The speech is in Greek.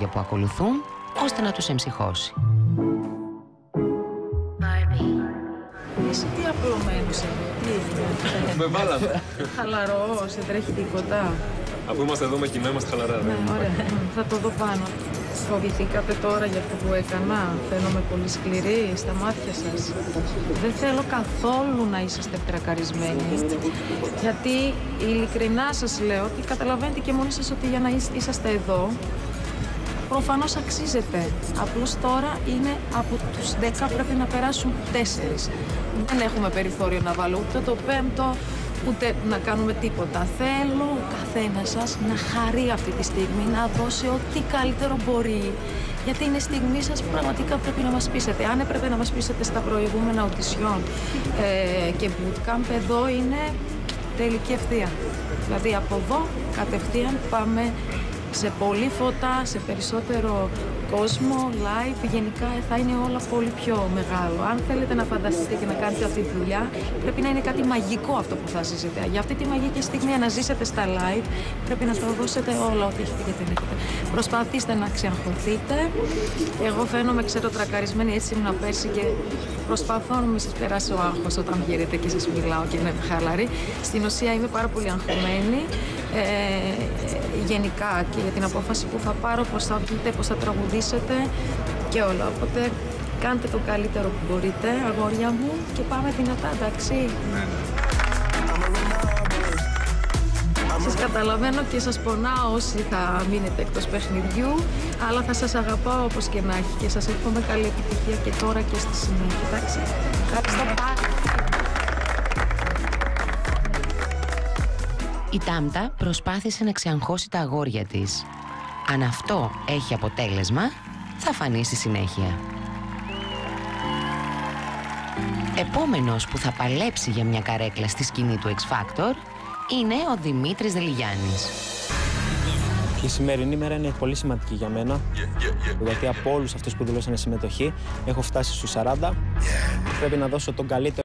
τραγούδια που ακολουθούν, ώστε να τους εμψυχώσει. Εσύ τι απλωμένος εδώ, τι έγινε. Με βάλαμε. Χαλαρός, δεν τρέχει τίποτα. Αφού είμαστε εδώ με κοινό, είμαστε χαλαρά. Ναι, ωραία. Θα το δω πάνω. Φοβηθήκατε τώρα για αυτό που έκανα. Φαίνομαι πολύ σκληρή στα μάτια σας. Δεν θέλω καθόλου να είσαστε τρακαρισμένοι. Γιατί ειλικρινά σας λέω ότι καταλαβαίνετε και μόνοι σας ότι για να είσ- είσαστε εδώ προφανώς αξίζετε. Απλώς τώρα είναι από τους 10 πρέπει να περάσουν 4. Δεν έχουμε περιθώριο να βάλω ούτε το πέμπτο, ούτε να κάνουμε τίποτα. Θέλω ο καθένας σας να χαρεί αυτή τη στιγμή, να δώσει ό,τι καλύτερο μπορεί. Γιατί είναι στιγμή σας πραγματικά πρέπει να μας πείσετε. Αν έπρεπε να μας πείσετε στα προηγούμενα οτισιόν ε, και bootcamp, εδώ είναι τελική ευθεία. Δηλαδή από εδώ κατευθείαν πάμε σε πολύ φώτα, σε περισσότερο κόσμο, live, γενικά θα είναι όλα πολύ πιο μεγάλο. Αν θέλετε να φανταστείτε και να κάνετε αυτή τη δουλειά, πρέπει να είναι κάτι μαγικό αυτό που θα ζήσετε. Για αυτή τη μαγική στιγμή να ζήσετε στα live, πρέπει να το δώσετε όλα ό,τι έχετε και δεν έχετε. Προσπαθήστε να ξεαγχωθείτε. Εγώ φαίνομαι, ξέρω, τρακαρισμένη, έτσι ήμουν πέρσι και προσπαθώ να μην σας περάσει ο άγχος όταν βγαίνετε και σας μιλάω και είναι χαλαρή. Στην ουσία είμαι πάρα πολύ αγχωμένη. Ε, γενικά και για την απόφαση που θα πάρω, πώς θα βγείτε, πώς θα τραγουδήσετε και όλα. Οπότε κάντε το καλύτερο που μπορείτε, αγόρια μου, και πάμε δυνατά, εντάξει. Σας καταλαβαίνω και σας πονάω όσοι θα μείνετε εκτός παιχνιδιού, αλλά θα σας αγαπάω όπως και να έχει και σας εύχομαι καλή επιτυχία και τώρα και στη συνέχεια, εντάξει. Ευχαριστώ πάρα Η Τάμτα προσπάθησε να ξεαγχώσει τα αγόρια της. Αν αυτό έχει αποτέλεσμα, θα φανεί στη συνέχεια. Επόμενος που θα παλέψει για μια καρέκλα στη σκηνή του X Factor είναι ο Δημήτρης Δελιγιάννης. Η σημερινή μέρα είναι πολύ σημαντική για μένα. Γιατί από όλους αυτούς που δηλώσανε συμμετοχή, έχω φτάσει στους 40. Πρέπει να δώσω τον καλύτερο.